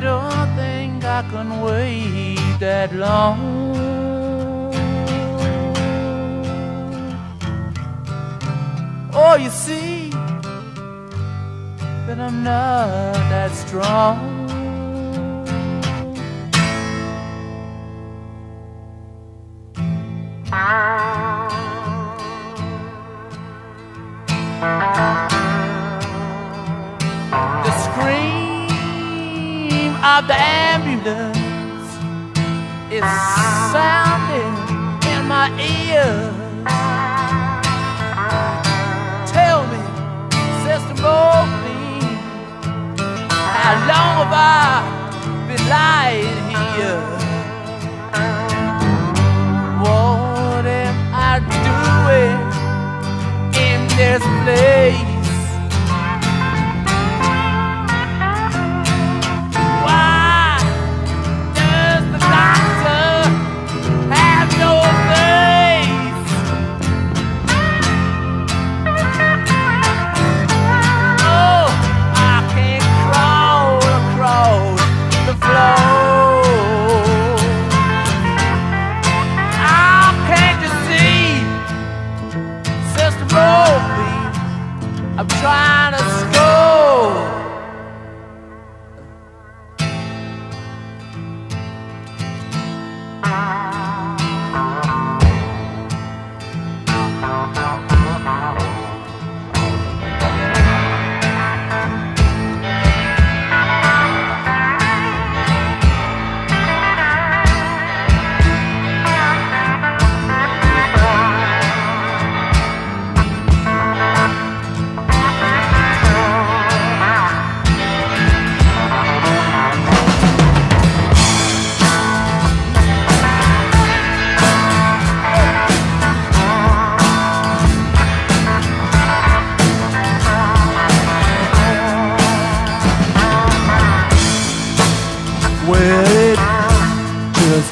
don't think I can wait that long. Oh, you see that I'm not that strong. Of the ambulance is sounding in my ears.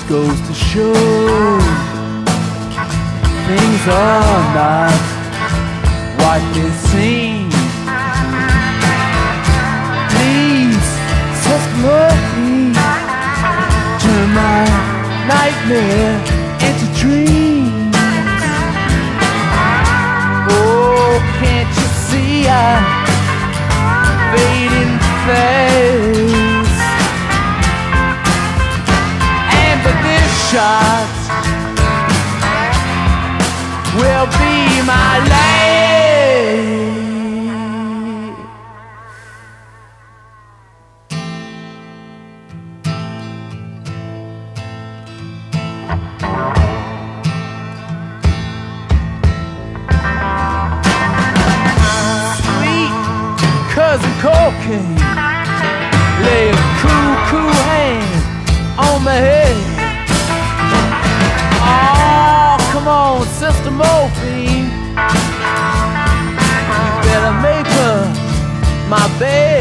Goes to show things are not what they seem. Please, just me, turn my nightmare into dreams. Oh, can't you see I'm fading fast? This shot will be my last. Sweet cousin cocaine, my bed.